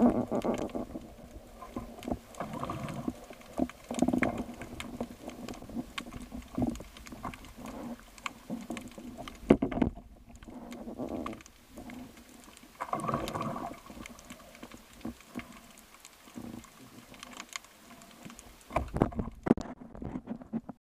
ハハハハ!